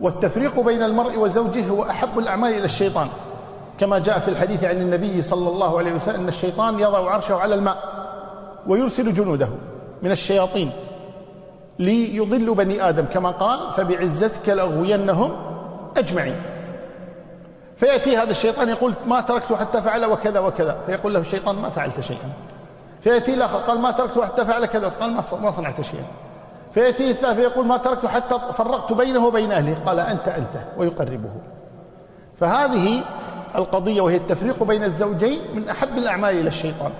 والتفريق بين المرء وزوجه هو أحب الأعمال إلى الشيطان. كما جاء في الحديث عن النبي صلى الله عليه وسلم أن الشيطان يضع عرشه على الماء ويرسل جنوده من الشياطين ليضلوا بني آدم. كما قال فبعزتك لأغوينهم أجمعين. فيأتي هذا الشيطان يقول ما تركته حتى فعل وكذا وكذا. فيقول له الشيطان ما فعلت شيئا. فيأتي الآخر قال ما تركته حتى فعل كذا. قال ما صنعت شيئا. فيأتيه الثالث فيقول ما تركته حتى فرقت بينه وبين أهله قال أنت أنت ويقربه. فهذه القضية وهي التفريق بين الزوجين من أحب الأعمال إلى الشيطان.